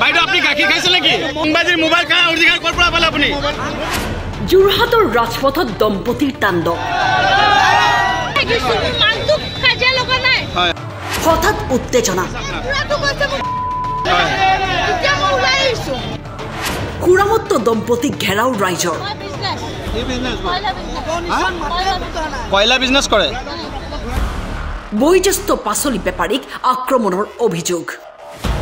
বাইদেউ আপুনি গাখীৰ খাইছে নেকি? মুম্বাইৰ মোবাইল কাৰ অধিকাৰ ক'ৰ পৰা পালে আপুনি? যোৰহাটৰ ৰাজপথত দম্পতীৰ তাণ্ডৱ। হঠাৎ উত্তেজনা। সুৰামত্ত দম্পতীক ঘেৰাও ৰাইজৰ। কয়লা বিজনেছ কৰে? বয়োজ্যেষ্ঠ পাচলি বেপাৰীক আক্ৰমণৰ অভিযোগ।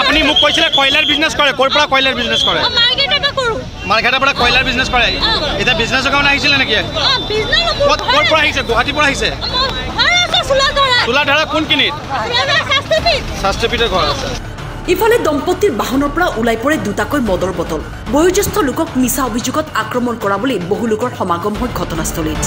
আপুনি মোক কৈছিলে কয়লাৰ বিজনেছ কৰে। ক'ৰ পৰা কয়লাৰ বিজনেছ কৰে? মাৰ্কেটৰ পৰা কয়লাৰ বিজনেছ কৰে? এতিয়া বিজনেছৰ কাৰণে আহিছিলে নেকি? ক'ত ক'ৰ পৰা আহিছে? গুৱাহাটীৰ পৰা আহিছে? চোলাধৰা। কোনখিনিত? শাস্ত্ৰীপীঠৰ ঘৰ আছে। ইফালে দম্পতীৰ বাহনৰ পৰা ওলাই পৰে দুটাকৈ মদৰ বটল। বয়োজ্যেষ্ঠ লোকক মিছা অভিযোগত আক্ৰমণ কৰা বুলি বহু লোকৰ সমাগম হয় ঘটনাস্থলীত।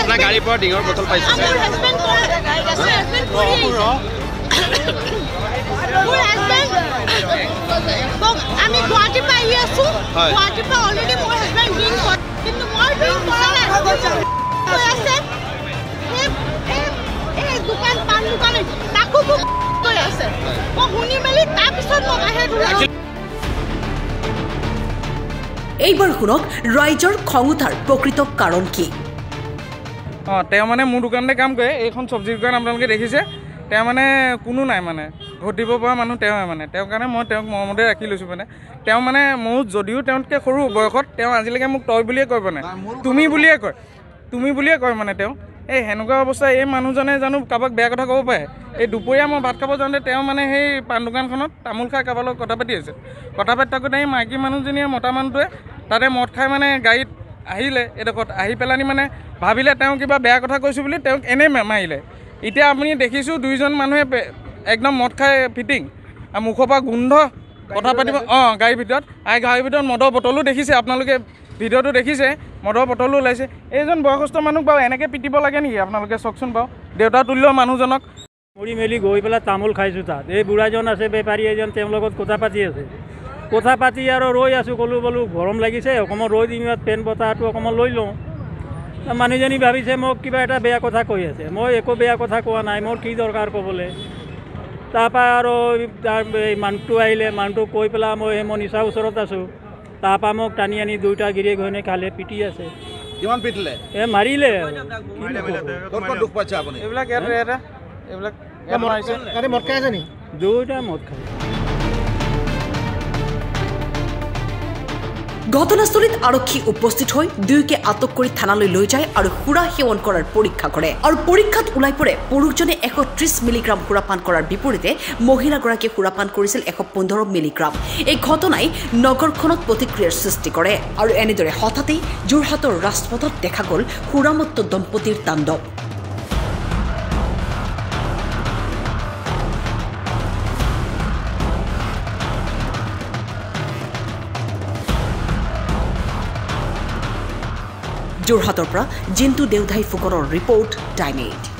আপোনাৰ গাড়ীৰ পৰা ডিঙৰ বটল পাইছে মোৰ হাজবেণ্ড হাজবেণ্ড কৰি আহিছে। মোৰ হাজবেণ্ড আমি গুৱাহাটীৰ পৰা আহি আছো। হয়। গুৱাহাটীৰ পৰা অলৰেডি এইবাৰ শুনক ৰাইজৰ খং উঠাৰ প্ৰকৃত কাৰণ কি। অঁ তেওঁ মানে মোৰ দোকানতে কাম কৰে এইখন চব্জি দোকান আপোনালোকে দেখিছে। তেওঁ মানে কোনো নাই মানে। ঘটিব পৰা মানুহ তেওঁহে মানে। তেওঁৰ কাৰণে মই তেওঁক মৰমতে ৰাখি লৈছোঁ মানে। তেওঁ মানে মোৰ যদিও তেওঁতকৈ সৰু বয়সত তেওঁ আজিলৈকে মোক তই বুলিয়ে কয় মানে। তুমি বুলিয়ে কয়। তুমি বুলিয়ে কয় মানে তেওঁ। এই সেনেকুৱা অৱস্থা এই মানুহজনে জানো কাৰোবাক বেয়া কথা ক'ব পাৰে। এই দুপৰীয়া মই ভাত খাব যাওঁতে তেওঁ মানে সেই পাণ দোকানখনত তামোল খাই কাৰোবাৰ লগত কথা পাতি আছে। কথা পাতি থাকোঁতে এই মাইকী মানুহজনীয়ে মতা মানুহটোৱে তাতে মদ খাই মানে গাড়ীত আহিলে এডোখৰত আহি পেলানি মানে ভাবিলে তেওঁ কিবা বেয়া কথা কৈছোঁ বুলি তেওঁক এনেই মাৰিলে। এতিয়া আপুনি দেখিছোঁ দুইজন মানুহে একদম মদ খাই ফিটিং। আৰু মুখৰ পৰা গোন্ধ কথা পাতিব অঁ গাড়ীৰ ভিতৰত। আই গাড়ীৰ ভিতৰত মদৰ বটলো দেখিছে আপোনালোকে ভিডিঅ'টো দেখিছে মদৰ বটলো ওলাইছে। এইজন বয়সস্থ মানুহ বাৰু এনেকৈ পিটিব লাগে নেকি? আপোনালোকে চাওকচোন বাৰু। দেউতা তুল্য মানুহজনক। মৰি মেলি গৈ পেলাই তামোল খাইছোঁ তাত। এই বুঢ়াজন আছে বেপাৰী এজন তেওঁৰ লগত কথা পাতি আছে। কথা পাতি আৰু ৰৈ আছোঁ ক'লোঁ বোলো গৰম লাগিছে অকণমান ৰৈ দিম ইয়াত ফেন বতাহটো অকণমান লৈ লওঁ। মানুহজনী ভাবিছে মোক কিবা এটা বেয়া কথা কৈ আছে। মই একো বেয়া কথা কোৱা নাই মোৰ কি দৰকাৰ ক'বলৈ? তাৰপৰা আৰু তাৰ এই মানুহটো আহিলে মানুহটোক কৈ পেলাই মই সেই মই নিচা ওচৰত আছোঁ। তাৰপৰা মোক টানি আনি দুয়োটা গিৰিয়ে ঘৈণীয়েক খালে পিটি আছে। কিমান পিটিলে? এই মাৰিলে। দুখ পাইছে আপুনি? এইবিলাক দুয়োটা মদ খালে ঘটনাস্থলীত আৰক্ষী উপস্থিত হৈ দুয়োকে আটক কৰি থানালৈ লৈ যায় আৰু সুৰা সেৱন কৰাৰ পৰীক্ষা কৰে। আৰু পৰীক্ষাত ওলাই পৰে পুৰুষজনে এশ ত্ৰিছ মিলিগ্ৰাম সুৰাপান কৰাৰ বিপৰীতে মহিলাগৰাকীয়ে সুৰাপান কৰিছিল এশ পোন্ধৰ মিলিগ্ৰাম। এই ঘটনাই নগৰখনত প্ৰতিক্ৰিয়াৰ সৃষ্টি কৰে আৰু এনেদৰে হঠাতেই যোৰহাটৰ ৰাজপথত দেখা গ'ল সুৰামত্ত দম্পতীৰ তাণ্ডৱ। যোৰহাটৰ পৰা জিন্তু দেউধাই ফুকনৰ ৰিপৰ্ট টাইম এইট।